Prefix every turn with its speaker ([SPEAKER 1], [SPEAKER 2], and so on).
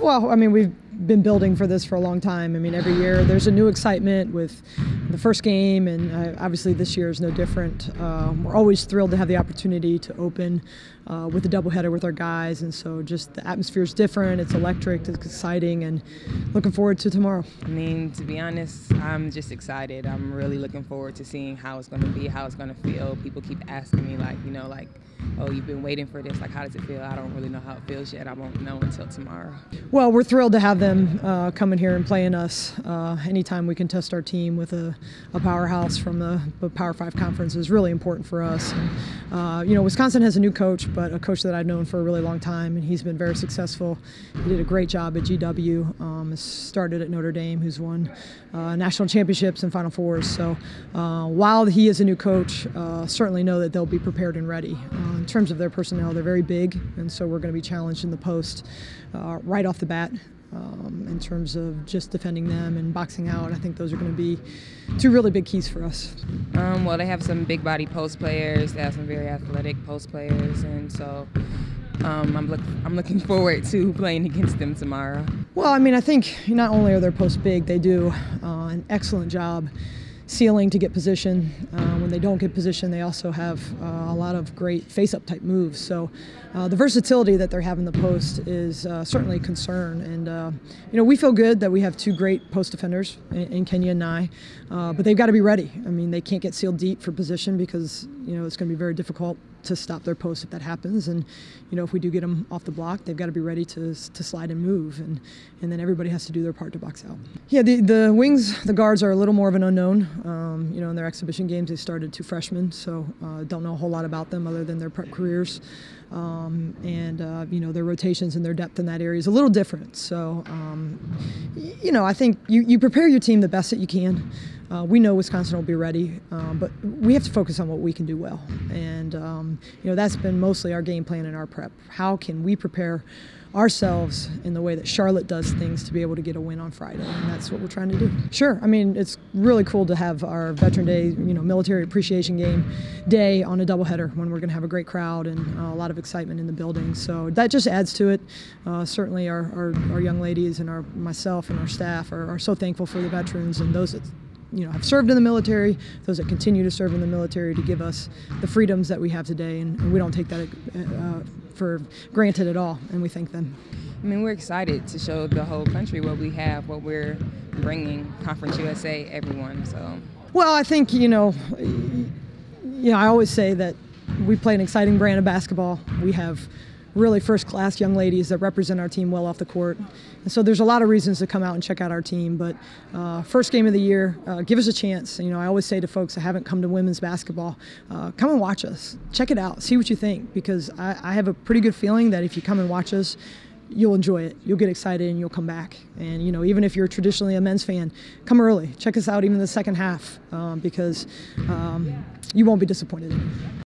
[SPEAKER 1] Well, I mean, we've been building for this for a long time. I mean, every year there's a new excitement with the first game, and uh, obviously this year is no different. Um, we're always thrilled to have the opportunity to open uh, with a doubleheader with our guys, and so just the atmosphere is different. It's electric, it's exciting, and looking forward to tomorrow.
[SPEAKER 2] I mean, to be honest, I'm just excited. I'm really looking forward to seeing how it's going to be, how it's going to feel. People keep asking me, like, you know, like, oh, you've been waiting for this. Like, how does it feel? I don't really know how it feels yet. I won't know until tomorrow.
[SPEAKER 1] Well, we're thrilled to have them uh, coming here and playing us. Uh, anytime we can test our team with a, a powerhouse from the, the, Power Five conference is really important for us. And, uh, you know, Wisconsin has a new coach, but a coach that I've known for a really long time, and he's been very successful. He did a great job at GW. Um, started at Notre Dame, who's won uh, national championships and Final Fours. So uh, while he is a new coach, uh, certainly know that they'll be prepared and ready in terms of their personnel, they're very big, and so we're going to be challenged in the post right off the bat. Um, in terms of just defending them and boxing out, I think those are going to be two really big keys for us.
[SPEAKER 2] Um, well, they have some big body post players. They have some very athletic post players, and so um, I'm, look, I'm looking forward to playing against them tomorrow.
[SPEAKER 1] Well, I mean, I think not only are their posts big, they do uh, an excellent job sealing to get position. Uh, when they don't get position, they also have uh, a lot of great face-up type moves. So uh, the versatility that they're having the post is uh, certainly a concern. And uh, you know, we feel good that we have two great post defenders in, in Kenya and Nye, uh, but they've got to be ready. I mean, they can't get sealed deep for position because you know it's going to be very difficult to stop their post if that happens. And you know, if we do get them off the block, they've got to be ready to, to slide and move. And and then everybody has to do their part to box out. Yeah, the the wings, the guards are a little more of an unknown. Um, you know, in their exhibition games, they started two freshmen, so uh, don't know a whole lot about them other than their prep careers. Um, and uh, you know their rotations and their depth in that area is a little different. So um, you know I think you, you prepare your team the best that you can. Uh, we know Wisconsin will be ready, um, but we have to focus on what we can do well. And, um, you know, that's been mostly our game plan and our prep. How can we prepare ourselves in the way that Charlotte does things to be able to get a win on Friday? And that's what we're trying to do. Sure. I mean, it's really cool to have our Veteran Day, you know, military appreciation game day on a doubleheader when we're going to have a great crowd and uh, a lot of excitement in the building. So that just adds to it. Uh, certainly, our, our, our, young ladies and our myself and our staff are, are so thankful for the veterans and those that you know have served in the military, those that continue to serve in the military to give us the freedoms that we have today, and, and we don't take that uh, for granted at all, and we thank them.
[SPEAKER 2] I mean, we're excited to show the whole country what we have, what we're bringing Conference USA, everyone. So.
[SPEAKER 1] Well, I think you know, you know, I always say that we play an exciting brand of basketball. We have really first class young ladies that represent our team well off the court. And so there's a lot of reasons to come out and check out our team. But uh, first game of the year, uh, give us a chance. You know, I always say to folks that haven't come to women's basketball, uh, come and watch us. Check it out. See what you think. Because I, I have a pretty good feeling that if you come and watch us, you'll enjoy it. You'll get excited and you'll come back. And you know, even if you're traditionally a men's fan, come early. Check us out even the second half um, because um, you won't be disappointed.